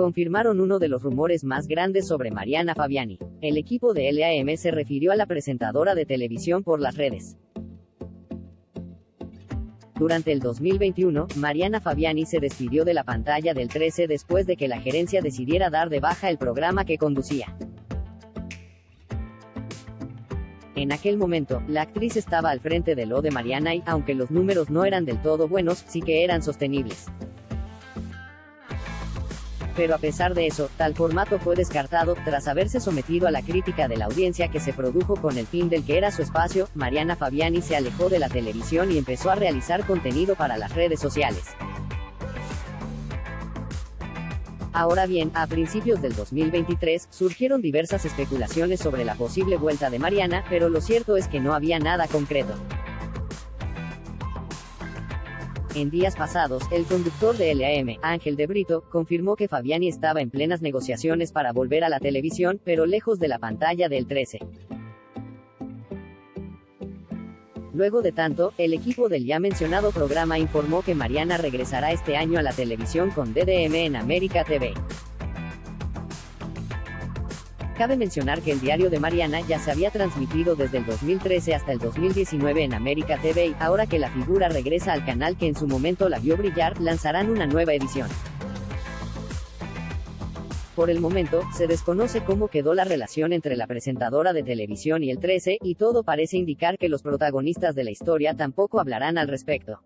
confirmaron uno de los rumores más grandes sobre Mariana Fabiani. El equipo de LAM se refirió a la presentadora de televisión por las redes. Durante el 2021, Mariana Fabiani se despidió de la pantalla del 13 después de que la gerencia decidiera dar de baja el programa que conducía. En aquel momento, la actriz estaba al frente de lo de Mariana y, aunque los números no eran del todo buenos, sí que eran sostenibles. Pero a pesar de eso, tal formato fue descartado, tras haberse sometido a la crítica de la audiencia que se produjo con el fin del que era su espacio, Mariana Fabiani se alejó de la televisión y empezó a realizar contenido para las redes sociales. Ahora bien, a principios del 2023, surgieron diversas especulaciones sobre la posible vuelta de Mariana, pero lo cierto es que no había nada concreto. En días pasados, el conductor de LAM, Ángel de Brito, confirmó que Fabiani estaba en plenas negociaciones para volver a la televisión, pero lejos de la pantalla del 13. Luego de tanto, el equipo del ya mencionado programa informó que Mariana regresará este año a la televisión con DDM en América TV. Cabe mencionar que el diario de Mariana ya se había transmitido desde el 2013 hasta el 2019 en América TV y, ahora que la figura regresa al canal que en su momento la vio brillar, lanzarán una nueva edición. Por el momento, se desconoce cómo quedó la relación entre la presentadora de televisión y el 13, y todo parece indicar que los protagonistas de la historia tampoco hablarán al respecto.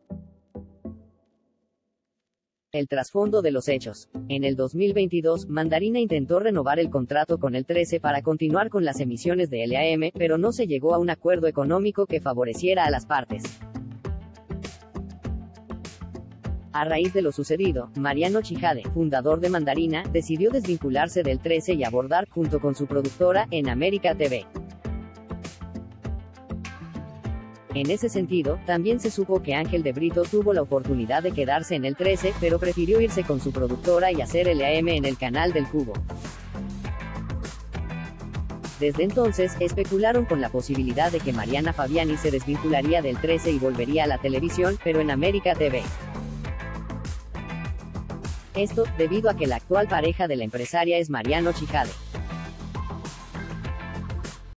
El trasfondo de los hechos. En el 2022, Mandarina intentó renovar el contrato con el 13 para continuar con las emisiones de LAM, pero no se llegó a un acuerdo económico que favoreciera a las partes. A raíz de lo sucedido, Mariano Chijade, fundador de Mandarina, decidió desvincularse del 13 y abordar, junto con su productora, en América TV. En ese sentido, también se supo que Ángel de Brito tuvo la oportunidad de quedarse en el 13, pero prefirió irse con su productora y hacer el AM en el canal del Cubo. Desde entonces, especularon con la posibilidad de que Mariana Fabiani se desvincularía del 13 y volvería a la televisión, pero en América TV. Esto, debido a que la actual pareja de la empresaria es Mariano Chijade.